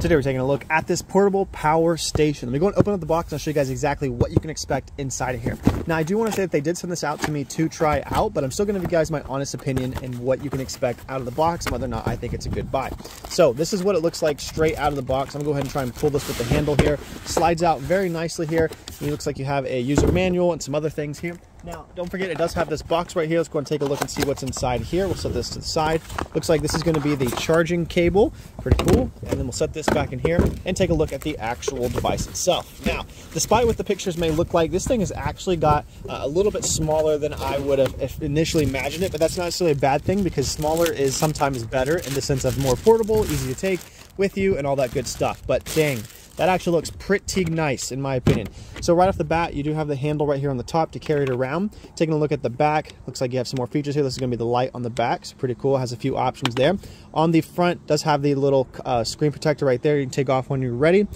Today we're taking a look at this portable power station. Let me go and open up the box and I'll show you guys exactly what you can expect inside of here. Now I do want to say that they did send this out to me to try out, but I'm still going to give you guys my honest opinion and what you can expect out of the box and whether or not I think it's a good buy. So this is what it looks like straight out of the box. I'm going to go ahead and try and pull this with the handle here. Slides out very nicely here. It looks like you have a user manual and some other things here. Now, don't forget, it does have this box right here. Let's go and take a look and see what's inside here. We'll set this to the side. Looks like this is going to be the charging cable. Pretty cool. And then we'll set this back in here and take a look at the actual device itself. Now, despite what the pictures may look like, this thing has actually got uh, a little bit smaller than I would have initially imagined it, but that's not necessarily a bad thing because smaller is sometimes better in the sense of more portable, easy to take with you, and all that good stuff. But dang, that actually looks pretty nice in my opinion. So right off the bat, you do have the handle right here on the top to carry it around. Taking a look at the back, looks like you have some more features here. This is gonna be the light on the back, it's pretty cool, it has a few options there. On the front, does have the little uh, screen protector right there. You can take off when you're ready.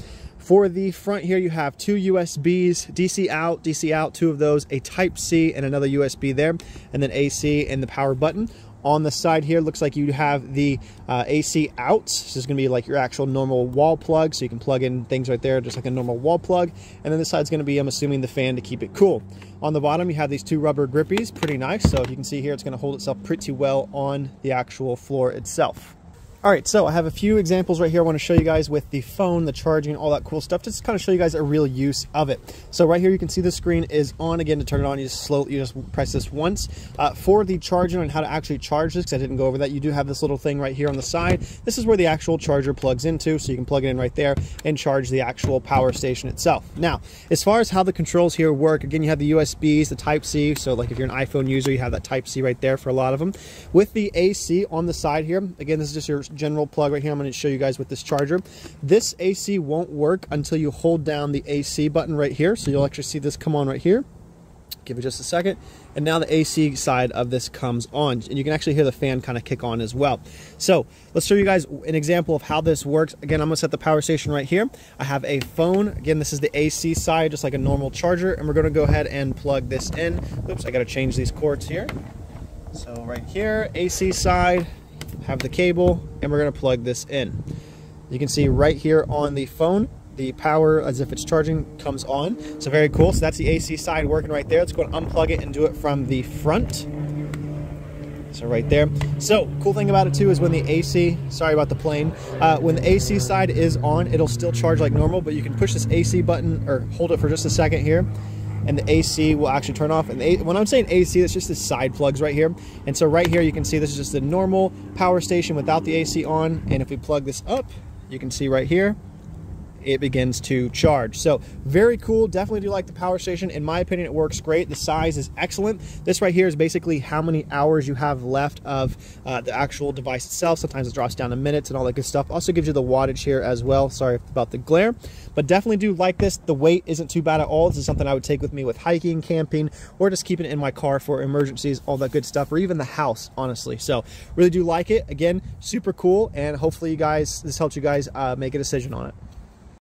For the front here, you have two USBs, DC out, DC out, two of those, a Type C and another USB there, and then AC and the power button. On the side here, looks like you have the uh, AC outs. This is going to be like your actual normal wall plug, so you can plug in things right there, just like a normal wall plug. And then this side's going to be, I'm assuming, the fan to keep it cool. On the bottom, you have these two rubber grippies, pretty nice. So if you can see here, it's going to hold itself pretty well on the actual floor itself. All right, so I have a few examples right here I want to show you guys with the phone, the charging, all that cool stuff, just kind of show you guys a real use of it. So right here you can see the screen is on. Again, to turn it on, you just slow, you just press this once. Uh, for the charger and how to actually charge this, because I didn't go over that, you do have this little thing right here on the side. This is where the actual charger plugs into, so you can plug it in right there and charge the actual power station itself. Now, as far as how the controls here work, again, you have the USBs, the Type-C, so like if you're an iPhone user, you have that Type-C right there for a lot of them. With the AC on the side here, again, this is just your general plug right here. I'm going to show you guys with this charger. This AC won't work until you hold down the AC button right here. So you'll actually see this come on right here. Give it just a second. And now the AC side of this comes on. And you can actually hear the fan kind of kick on as well. So let's show you guys an example of how this works. Again, I'm going to set the power station right here. I have a phone. Again, this is the AC side, just like a normal charger. And we're going to go ahead and plug this in. Oops, I got to change these cords here. So right here, AC side, have the cable, and we're to plug this in. You can see right here on the phone, the power as if it's charging comes on. So very cool. So that's the AC side working right there. Let's go and unplug it and do it from the front. So right there. So cool thing about it too is when the AC, sorry about the plane, uh, when the AC side is on, it'll still charge like normal, but you can push this AC button or hold it for just a second here and the AC will actually turn off. And when I'm saying AC, it's just the side plugs right here. And so right here, you can see this is just the normal power station without the AC on. And if we plug this up, you can see right here, it begins to charge. So very cool. Definitely do like the power station. In my opinion, it works great. The size is excellent. This right here is basically how many hours you have left of uh, the actual device itself. Sometimes it drops down to minutes and all that good stuff. Also gives you the wattage here as well. Sorry about the glare, but definitely do like this. The weight isn't too bad at all. This is something I would take with me with hiking, camping, or just keeping it in my car for emergencies, all that good stuff, or even the house, honestly. So really do like it. Again, super cool. And hopefully you guys, this helps you guys uh, make a decision on it.